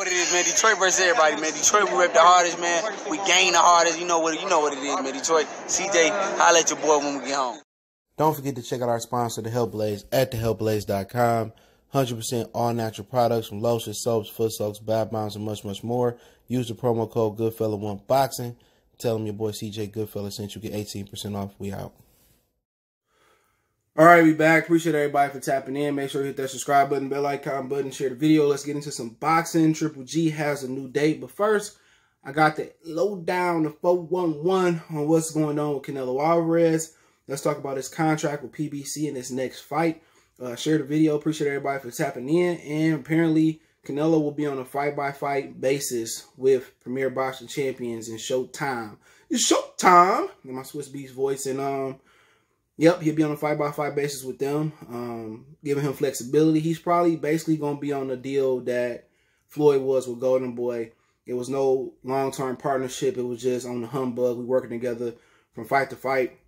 What it is, man? Detroit versus everybody, man. Detroit, we rep the hardest, man. We gain the hardest. You know what? You know what it is, man. Detroit, CJ, holla at your boy when we get home. Don't forget to check out our sponsor, The Health Blaze, at thehealthblaze.com. 100% all natural products from lotions, soaps, foot soaks, bath bombs, and much, much more. Use the promo code Goodfella1Boxing. Tell them your boy CJ Goodfella sent you get 18% off. We out. All right, we back. Appreciate everybody for tapping in. Make sure you hit that subscribe button, bell icon button, share the video. Let's get into some boxing. Triple G has a new date. But first, I got the lowdown, the 411 on what's going on with Canelo Alvarez. Let's talk about his contract with PBC in his next fight. Uh, share the video. Appreciate everybody for tapping in. And apparently, Canelo will be on a fight-by-fight -fight basis with Premier Boxing Champions in Showtime. It's Showtime! In my Swiss Beast voice. And, um, Yep, he'll be on a five by five basis with them, um, giving him flexibility. He's probably basically going to be on the deal that Floyd was with Golden Boy. It was no long term partnership. It was just on the humbug. We working together from fight to fight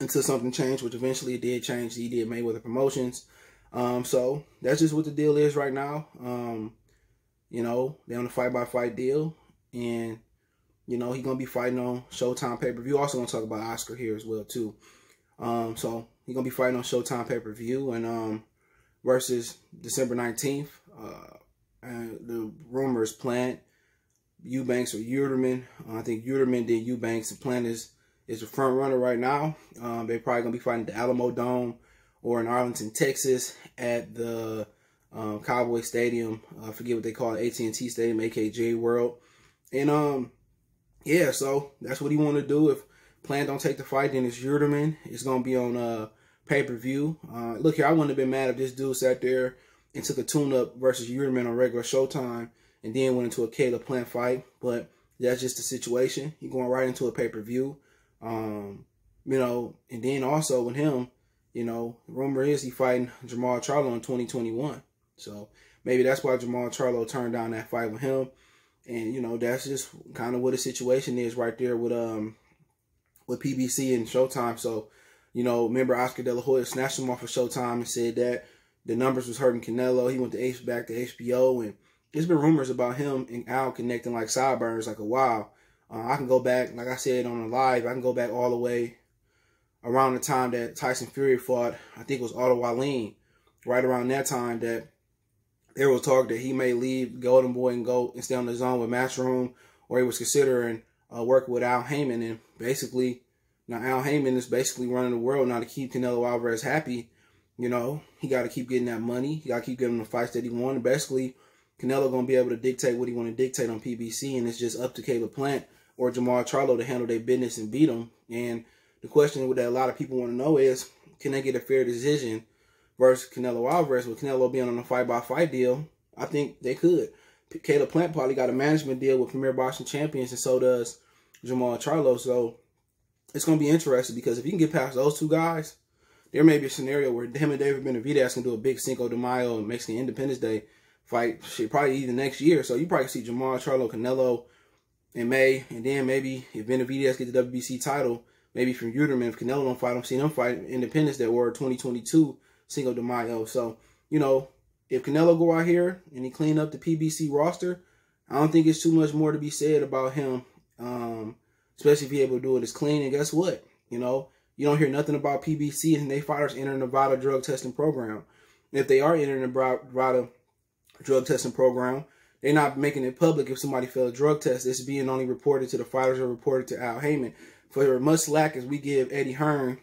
until something changed, which eventually it did change. He did Mayweather Promotions. Um, so that's just what the deal is right now. Um, you know, they're on a fight by fight deal, and you know he's gonna be fighting on Showtime pay per view. Also gonna talk about Oscar here as well too. Um, so he's gonna be fighting on Showtime pay per view and um versus December nineteenth. Uh, and the rumors Plant Eubanks or Yildirim. Uh, I think Yildirim did Eubanks. The Plant is is the front runner right now. Um, they're probably gonna be fighting the Alamodome or in Arlington, Texas, at the um, Cowboy Stadium. I forget what they call it, AT&T Stadium, AKJ World. And um, yeah, so that's what he want to do. If Plant don't take the fight, then it's Yildirim. It's going to be on uh, pay-per-view. Uh, look here, I wouldn't have been mad if this dude sat there and took a tune-up versus Yildirim on regular Showtime and then went into a Caleb Plant fight. But that's just the situation. He going right into a pay-per-view. Um, you know, and then also with him, you know, rumor is he fighting Jermall Charlo in 2021. So maybe that's why Jermall Charlo turned down that fight with him. And, you know, that's just kind of what the situation is right there with um with PBC and Showtime. So, you know, remember Oscar De La Hoya snatched him off of Showtime and said that the numbers was hurting Canelo. He went to H back to HBO, and there's been rumors about him and Al connecting like sideburns like a while. Uh, I can go back, like I said on the live, I can go back all the way around the time that Tyson Fury fought. I think it was Otto Wallin. Right around that time that there was talk that he may leave Golden Boy and go and stay on DAZN with Matchroom, or he was considering uh, with Al Haymon. And basically, now Al Haymon is basically running the world now to keep Canelo Alvarez happy. You know, he got to keep getting that money. He got to keep getting the fights that he won. And basically, Canelo going to be able to dictate what he want to dictate on PBC. And it's just up to Caleb Plant or Jermall Charlo to handle their business and beat them. And the question that a lot of people want to know is, can they get a fair decision versus Canelo Alvarez with Canelo being on a fight-by-fight deal? I think they could. Caleb Plant probably got a management deal with Premier Boxing Champions, and so does Jermall Charlo. So it's going to be interesting because if you can get past those two guys, there may be a scenario where him and David Benavidez can do a big Cinco de Mayo and Mexican Independence Day fight, shit, probably even next year. So you probably see Jermall Charlo, Canelo in May, and then maybe if Benavidez get the WBC title, maybe from Yildirim, if Canelo don't fight him, see them fight Independence Day or 2022 Cinco de Mayo. So, you know, if Canelo go out here and he clean up the PBC roster, I don't think it's too much more to be said about him um, especially if you're able to do it as clean. And guess what? You know, you don't hear nothing about PBC and they fighters entering the Nevada drug testing program. if they are entering the Nevada drug testing program, they're not making it public if somebody failed a drug test. It's being only reported to the fighters or reported to Al Haymon. For as much slack as we give Eddie Hearn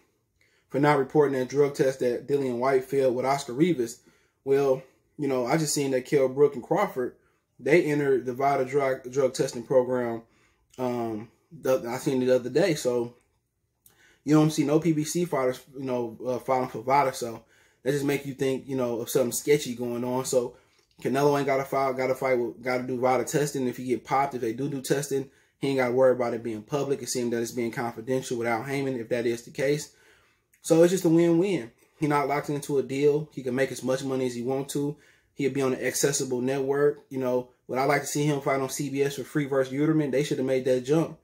for not reporting that drug test that Dillian Whyte failed with Oscar Rivas, well, you know, I just seen that Kell Brook and Crawford, they entered the Nevada drug, drug testing program um, the, I seen it the other day. So you don't see no PBC fighters, you know, uh, fighting for VADA. So that just make you think, you know, of something sketchy going on. So Canelo ain't got to fight, got to fight, got to do VADA testing. If he get popped, if they do do testing, he ain't got to worry about it being public. It seems that it's being confidential without Haymon, if that is the case. So it's just a win-win. He not locked into a deal. He can make as much money as he want to. He'll be on an accessible network. You know, would I like to see him fight on CBS for free versus Yildirim? They should have made that jump.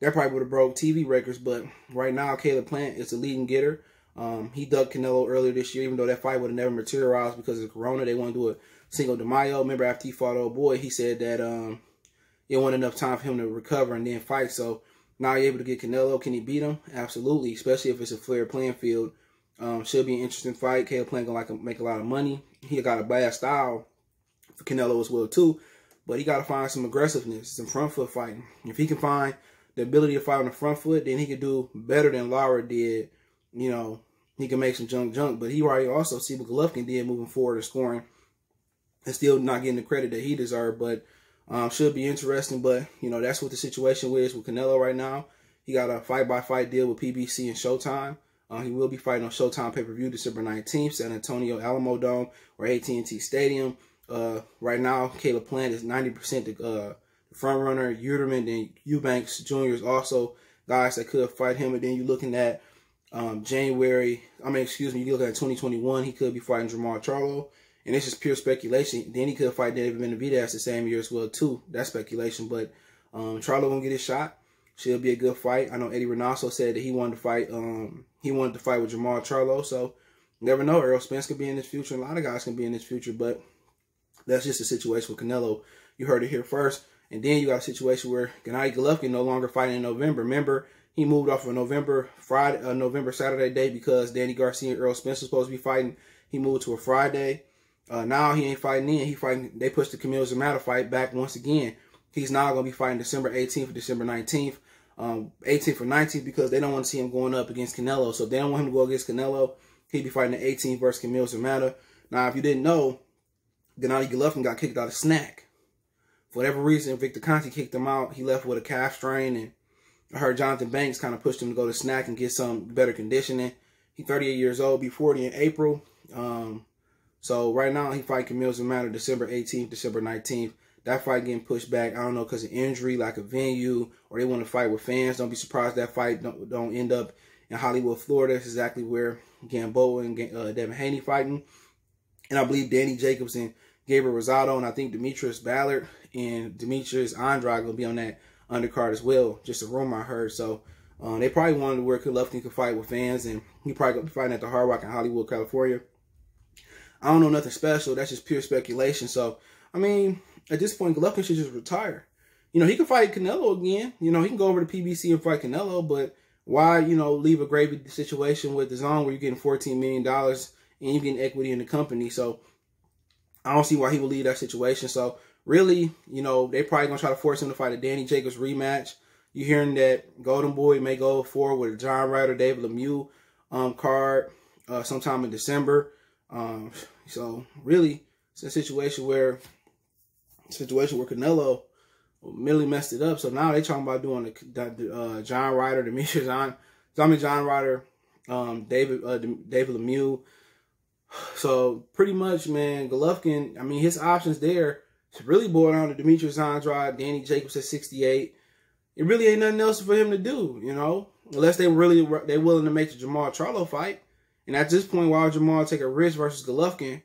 That probably would have broke TV records, but right now Caleb Plant is the leading getter. Um, he ducked Canelo earlier this year, even though that fight would have never materialized because of Corona. They want to do a single de Mayo. Remember after he fought old boy, he said that um, it wasn't enough time for him to recover and then fight. So now you're able to get Canelo. Can he beat him? Absolutely, especially if it's a fair playing field. Um, should be an interesting fight. Caleb Plant gonna like make a lot of money. He got a bad style for Canelo as well too, but he got to find some aggressiveness, some front foot fighting. If he can find the ability to fight on the front foot, then he could do better than Lara did. You know, he can make some junk junk, but he already also see what Golovkin did moving forward and scoring, and still not getting the credit that he deserved. But um, should be interesting. But you know, that's what the situation is with Canelo right now. He got a fight by fight deal with PBC and Showtime. Uh, he will be fighting on Showtime pay per view December 19th, San Antonio Alamodome or AT&T Stadium. Uh, right now, Caleb Plant is 90% the, uh, front runner. Yildirim and Eubanks Jr. is also guys that could fight him. And then you're looking at um, January, I mean, excuse me, you look at 2021, he could be fighting Jermall Charlo. And it's just pure speculation. Then he could fight David Benavidez the same year as well, too. That's speculation. But um, Charlo won't get his shot. Should be a good fight. I know Eddie Reynoso said that he wanted to fight. Um, he wanted to fight with Jermall Charlo. So never know. Errol Spence could be in this future. A lot of guys can be in this future. But that's just a situation with Canelo. You heard it here first. And then you got a situation where Gennady Golovkin no longer fighting in November. Remember, he moved off of November Friday, uh, November Saturday day because Danny Garcia and Errol Spence was supposed to be fighting. He moved to a Friday. Uh, now he ain't fighting in. He fighting. They pushed the Kamil Szeremeta fight back once again. He's now gonna be fighting December 18th or December 19th, um, 18th or 19th because they don't want to see him going up against Canelo. So if they don't want him to go against Canelo, he'd be fighting the 18th versus Kamil Szeremeta. Now, if you didn't know, Gennady Golovkin got kicked out of SNAC. For whatever reason, Victor Conte kicked him out. He left with a calf strain, and I heard Jonathan Banks kind of pushed him to go to SNAC and get some better conditioning. He's 38 years old, be 40 in April. Um, so right now he fight Kamil Szeremeta December 18th, December 19th. That fight getting pushed back. I don't know because of injury, like a venue, or they want to fight with fans. Don't be surprised that fight don't, don't end up in Hollywood, Florida. That's exactly where Gamboa and uh, Devin Haney fighting. And I believe Danny Jacobs and Gabriel Rosado, and I think Demetrius Ballard and Demetrius Andrade will be on that undercard as well. Just a rumor I heard. So uh, they probably wanted to where Golovkin could fight with fans, and he probably going to be fighting at the Hard Rock in Hollywood, California. I don't know nothing special. That's just pure speculation. So, I mean, at this point, Golovkin should just retire. You know, he can fight Canelo again. You know, he can go over to PBC and fight Canelo, but why, you know, leave a gravy situation with DAZN where you're getting $14 million and you're getting equity in the company. So, I don't see why he would leave that situation. So, really, you know, they probably going to try to force him to fight a Danny Jacobs rematch. You're hearing that Golden Boy may go forward with a John Ryder, David Lemieux um, card uh, sometime in December. Um, so really, it's a situation where situation where Canelo really messed it up. So now they talking about doing the, uh, John Ryder, Demetrius John, I mean John Ryder, um, David uh, David Lemieux. So pretty much, man, Golovkin. I mean, his options there. It's really boiled down to Demetrius Andrade, Danny Jacobs at 68. It really ain't nothing else for him to do, you know, unless they really they willing to make the Jermall Charlo fight. And at this point, why would Jermall take a risk versus Golovkin,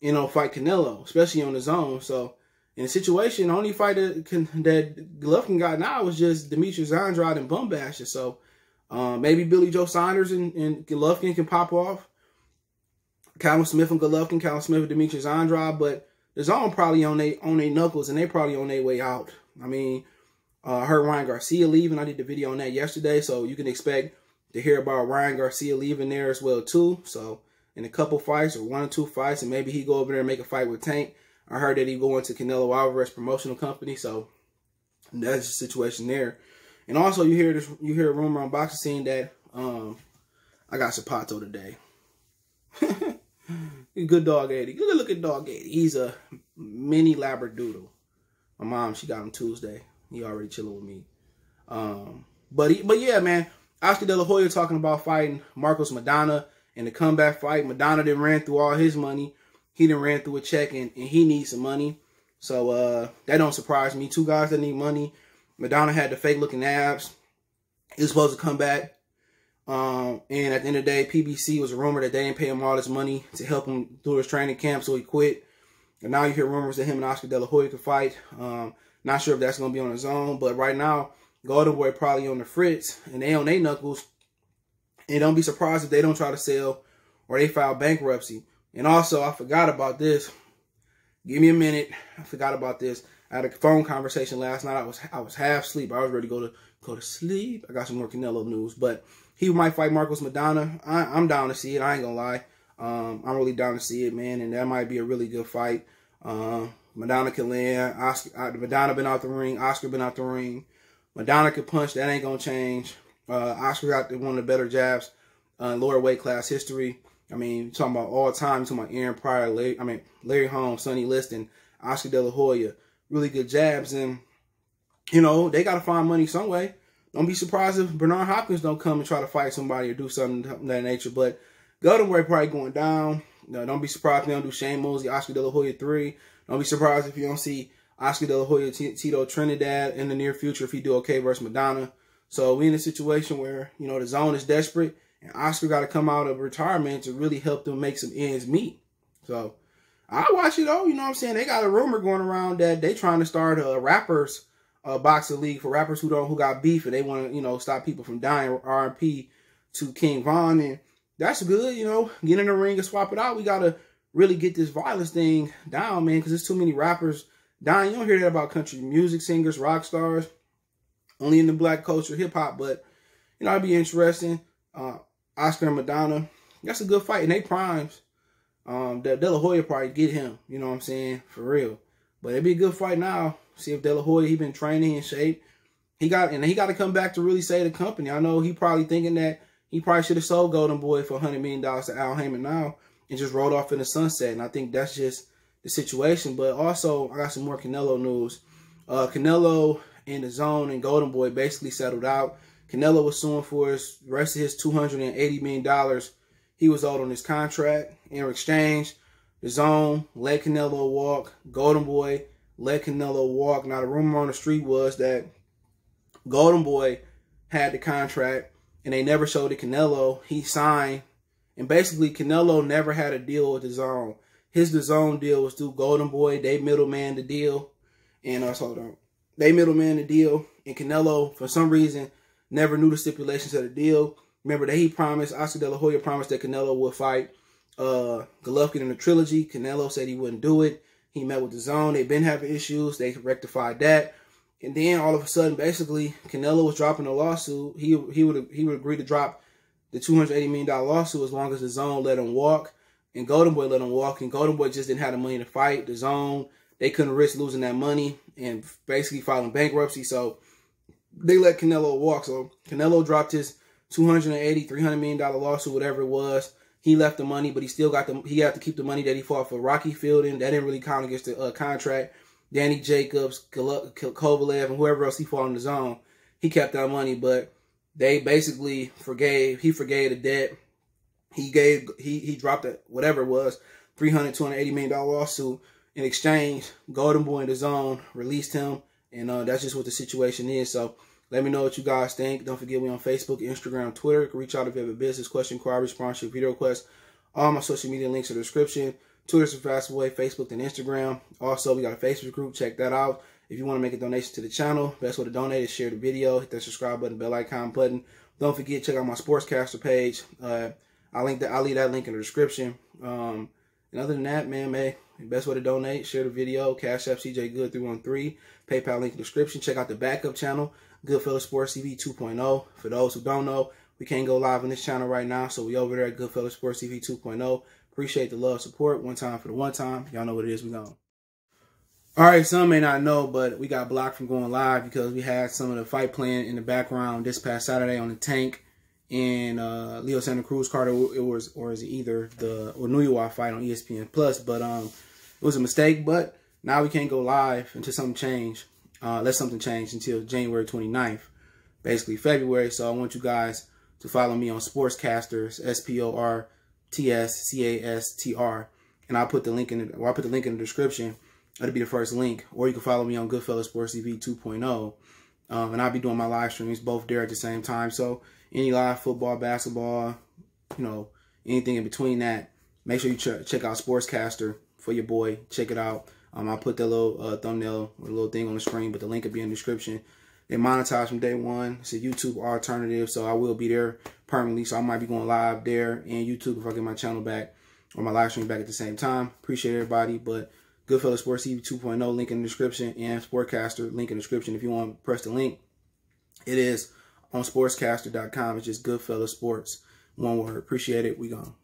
you know, fight Canelo, especially on his own? So in the situation, the only fight that, that Golovkin got now was just Demetrius Andrade and Bum Bumbasher. So uh, maybe Billy Joe Saunders and, and Golovkin can pop off. Callum Smith and Golovkin, Callum Smith and Demetrius Andrade, but DAZN probably on they on their knuckles and they probably on their way out. I mean, uh, I heard Ryan Garcia leaving. I did the video on that yesterday, so you can expect to hear about Ryan Garcia leaving there as well too. So in a couple fights or one or two fights, and maybe he go over there and make a fight with Tank. I heard that he going to Canelo Alvarez promotional company, so that's the situation there. And also, you hear this, you hear a rumor on boxing scene that um, I got Zapato today. Good dog, Eddie. Good look at dog, Eddie. He's a mini labradoodle. My mom, she got him Tuesday. He already chilling with me. Um, but he, but yeah, man. Oscar De La Hoya talking about fighting Marcos Maidana in the comeback fight. Maidana didn't ran through all his money. He didn't ran through a check and, and he needs some money. So uh, that don't surprise me. Two guys that need money. Maidana had the fake looking abs. He was supposed to come back. Um, and at the end of the day, PBC was a rumor that they didn't pay him all this money to help him through his training camp, so he quit. And now you hear rumors that him and Oscar De La Hoya could fight. Um, not sure if that's going to be on his own, but right now, Golden Boy probably on the fritz and they on their knuckles. And don't be surprised if they don't try to sell or they file bankruptcy. And also, I forgot about this. Give me a minute. I forgot about this. I had a phone conversation last night. I was I was half asleep. I was ready to go to go to sleep. I got some more Canelo news, but he might fight Marcos Maidana. I, am down to see it. I ain't gonna lie. Um, I'm really down to see it, man, and that might be a really good fight. Uh, Maidana can land. Oscar, uh, Maidana been out the ring. Oscar been out the ring. Maidana can punch. That ain't gonna change. Uh, Oscar got one of the better jabs uh, lower weight class history. I mean, talking about all time, talking about Aaron Pryor, Larry, I mean Larry Holmes, Sonny Liston, Oscar De La Hoya, really good jabs, and you know they got to find money some way. Don't be surprised if Bernard Hopkins don't come and try to fight somebody or do something of that nature. But Golden Boy probably going down. No, don't be surprised if they don't do Shane Mosley, Oscar De La Hoya three. Don't be surprised if you don't see Oscar De La Hoya, Tito Trinidad in the near future if he do okay versus Maidana. So we in a situation where you know DAZN is desperate and Oscar got to come out of retirement to really help them make some ends meet. So I watch it though. You know what I'm saying? They got a rumor going around that they trying to start a rappers uh, boxing league for rappers who don't who got beef and they want to you know stop people from dying. RMP to King Von and that's good. You know, get in the ring and swap it out. We gotta really get this violence thing down, man, because there's too many rappers dying. You don't hear that about country music singers, rock stars, only in the black culture, hip hop. But you know, it'd be interesting. Uh, Oscar and Maidana. That's a good fight. And they primes, um, De, De La Hoya probably get him. You know what I'm saying? For real. But it'd be a good fight now. See if De La Hoya, he been training in shape. He got and he got to come back to really save the company. I know he probably thinking that he probably should have sold Golden Boy for $100 million to Al Haymon now and just rolled off in the sunset. And I think that's just the situation. But also, I got some more Canelo news. Uh, Canelo in DAZN and Golden Boy basically settled out. Canelo was suing for his rest of his $280 million he was owed on his contract. In exchange, DAZN let Canelo walk. Golden Boy let Canelo walk. Now, the rumor on the street was that Golden Boy had the contract and they never showed it Canelo. He signed. And basically, Canelo never had a deal with DAZN. His DAZN deal was through Golden Boy. They middleman the deal. And uh, hold on. They middleman the deal. And Canelo, for some reason, never knew the stipulations of the deal. Remember that he promised, Oscar De La Hoya promised that Canelo would fight uh, Golovkin in the trilogy. Canelo said he wouldn't do it. He met with DAZN. They've been having issues. They rectified that. And then all of a sudden, basically, Canelo was dropping a lawsuit. He he would he would agree to drop the two hundred eighty million dollar lawsuit as long as DAZN let him walk. And Golden Boy let him walk. And Golden Boy just didn't have the money to fight. DAZN they couldn't risk losing that money and basically filing bankruptcy. So they let Canelo walk. So Canelo dropped his 280, 300 million dollar lawsuit, whatever it was. He left the money, but he still got the. He had to keep the money that he fought for Rocky Fielding. That didn't really count against the uh, contract. Danny Jacobs, Kovalev, and whoever else he fought in DAZN, he kept that money. But they basically forgave. He forgave the debt. He gave. He he dropped it. Whatever it was, 300, 280 million dollar lawsuit. In exchange, Golden Boy in DAZN released him and uh, that's just what the situation is. So let me know what you guys think. Don't forget we on Facebook, Instagram, Twitter. You can reach out if you have a business question, inquiry, sponsorship, video request. All my social media links are in the description. Twitter's the fastest way, Facebook and Instagram. Also, we got a Facebook group. Check that out. If you want to make a donation to the channel, best way to donate is share the video, hit that subscribe button, bell icon button. Don't forget, check out my Sportscastr page. Uh, I'll link that. I'll leave that link in the description. Um, and other than that, man, man, best way to donate, share the video, Cash App CJ Good 313, PayPal link in description. Check out the backup channel, Goodfellas Sports TV 2.0. For those who don't know, we can't go live on this channel right now, so we over there at Goodfellas Sports TV 2.0. Appreciate the love, support. One time for the one time. Y'all know what it is. We going. All right, some may not know, but we got blocked from going live because we had some of the fight playing in the background this past Saturday on the tank and uh, Leo Santa Cruz Carter. It was or is it either the New fight on ESPN Plus, but um, it was a mistake. But now we can't go live until something change. Uh, let something change until January 29th, basically February. So I want you guys to follow me on Sportscasters, S P O R T S C A S T R, and I'll put the link in. The, well, I'll put the link in the description. That'll be the first link, or you can follow me on Goodfellas Sports TV 2.0, um, and I'll be doing my live streams both there at the same time. So any live football, basketball, you know, anything in between that, make sure you ch check out Sportscastr for your boy. Check it out. Um, I'll put that little uh, thumbnail or little thing on the screen, but the link will be in the description. They monetize from day one. It's a YouTube alternative, so I will be there permanently. So I might be going live there and YouTube if I get my channel back or my live stream back at the same time. Appreciate everybody, but Goodfellas Sports TV 2.0 link in the description and Sportscastr link in the description if you want to press the link. It is on sportscaster.com. It's just Goodfellas Sports. One word. Appreciate it. We gone.